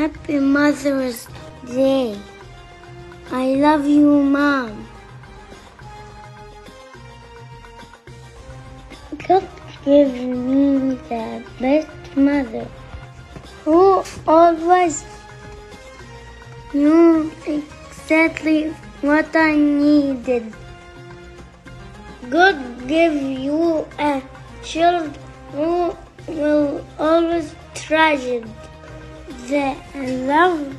Happy Mother's Day. I love you, Mom. God gave me the best mother who always knew exactly what I needed. God gave you a child who will always treasure the love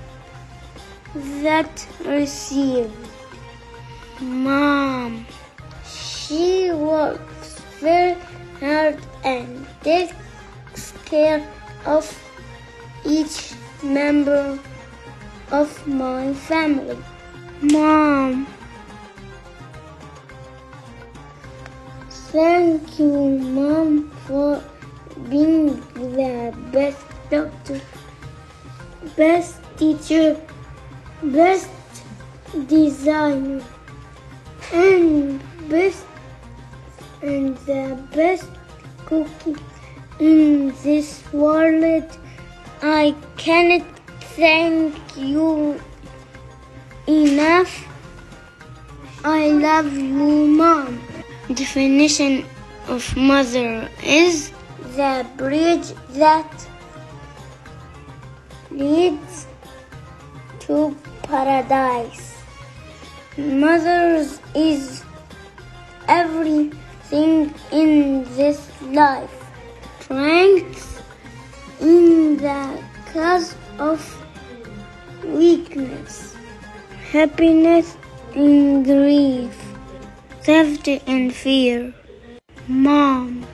that received. Mom, she works very hard and takes care of each member of my family. Mom, thank you, Mom, for being the best doctor, best teacher, best designer, and best and the best cookie in this world. I cannot thank you enough. I love you, Mom. Definition of mother is the bridge that leads to paradise. Mothers is everything in this life. Strength in the cause of weakness. Happiness in grief. Safety and fear. Mom.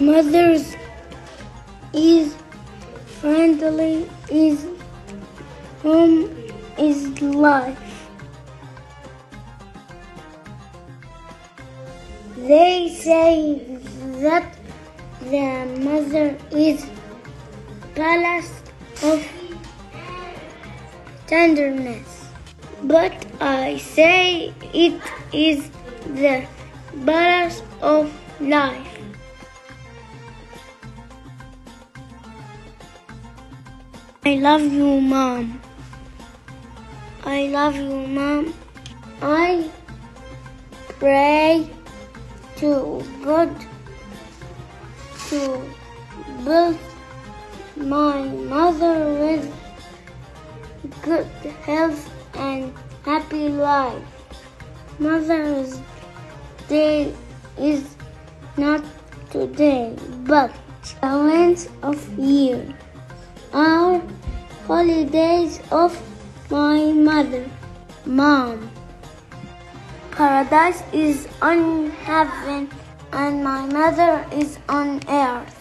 Mothers is friendly is home is life. They say that the mother is palace of tenderness, but I say it is the palace of life. I love you, Mom. I love you, Mom. I pray to God to bless my mother with good health and happy life. Mother's Day is not today, but the length of year. Our holidays of my mother, mom. Paradise is on heaven and my mother is on earth.